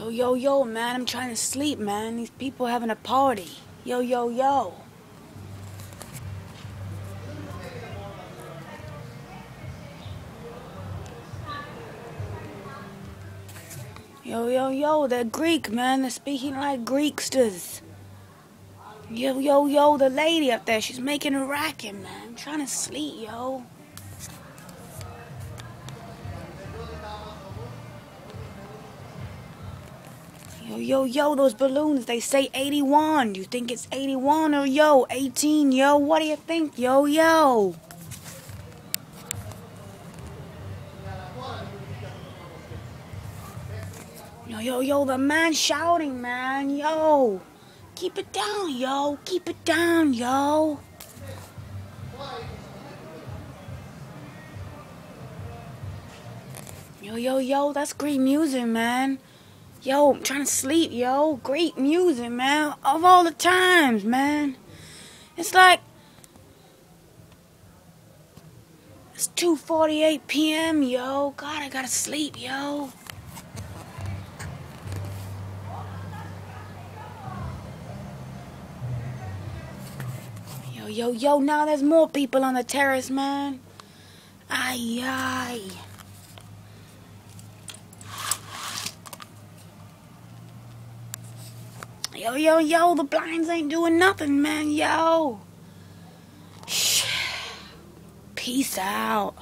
yo, yo, yo, man, I'm trying to sleep, man. These people having a party. Yo, yo, yo. Yo, yo, yo, they're Greek, man. They're speaking like Greeksters. Yo, yo, yo, the lady up there, she's making a racket, man. I'm trying to sleep, yo. Yo, yo, yo, those balloons, they say 81. You think it's 81 or yo, 18, yo? What do you think, yo, yo? Yo, yo, yo, the man shouting, man, yo. Keep it down, yo. Keep it down, yo. Yo, yo, yo, that's great music, man. Yo, I'm trying to sleep, yo. Great music, man. Of all the times, man. It's like it's 2:48 p.m., yo. God, I gotta sleep, yo. Yo, yo, yo, now there's more people on the terrace, man. Aye, ay. Yo, yo, yo, the blinds ain't doing nothing, man, yo. Peace out.